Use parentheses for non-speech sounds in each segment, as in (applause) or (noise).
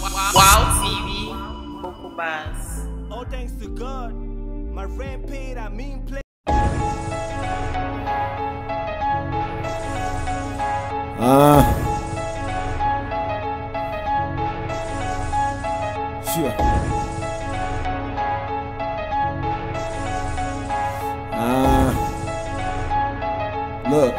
Wow TV, Mboko Bars. All thanks to God, my rent paid, I mean play. Uh. Sure. Uh. Look.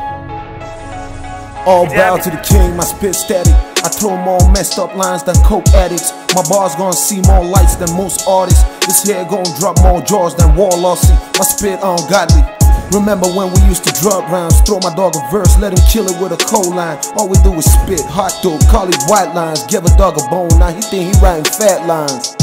All bow to the king, my spit steady. I throw more messed up lines than coke addicts. My bars gonna see more lights than most artists. This here gonna drop more jaws than Warlock. See, my spit ungodly. Remember when we used to drop rounds, throw my dog a verse, let him kill it with a cold line. All we do is spit, hot dog, call it white lines, give a dog a bone. Now he think he writing fat lines.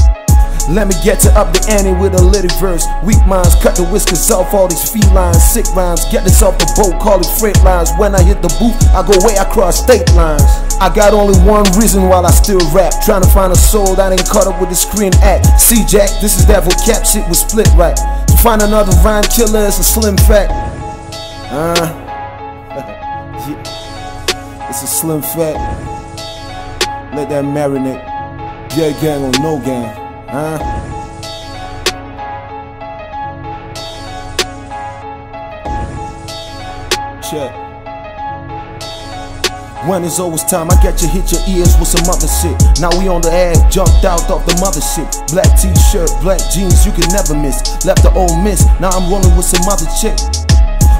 Let me get to up the ante with a little verse. Weak minds, cut the whiskers off all these felines. Sick rhymes, get this off the boat, call it freight lines. When I hit the booth, I go way across state lines. I got only one reason why I still rap. Trying to find a soul that ain't caught up with the screen act. See, Jack, this is that vocab shit was split right. To find another rhyme killer is a slim fact. Uh, (laughs) yeah. it's a slim fact. Let that marinate. Yeah, gang or no gang. Huh? Check. When it's always time, I get you hit your ears with some other shit. Now we on the air, jumped out off the mothership. Black t-shirt, black jeans, you can never miss. Left the old miss, now I'm rolling with some other chick.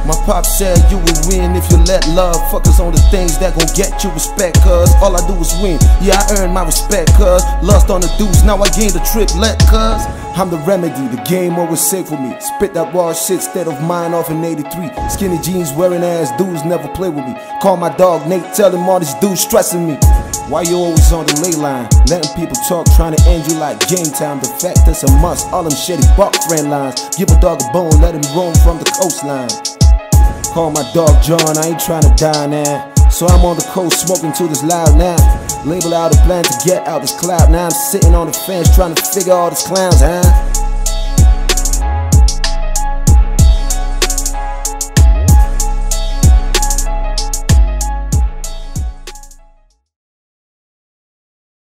My pop said you will win if you let love focus on the things that gon' get you respect. Cause all I do is win. Yeah, I earn my respect. Cause lust on the dudes, now I gain the triplet. Cause I'm the remedy, the game always safe for me. Spit that raw shit instead of mine off in 83. Skinny jeans wearing ass dudes never play with me. Call my dog Nate, tell him all these dudes stressing me. Why you always on the ley line? Letting people talk, trying to end you like game time. The fact that's a must, all them shitty buck friend lines. Give a dog a bone, let him roam from the coastline. Call my dog John, I ain't trying to die now. So I'm on the coast smoking to this loud now. Label out a plan to get out this cloud. Now I'm sitting on the fence trying to figure all these clowns, huh?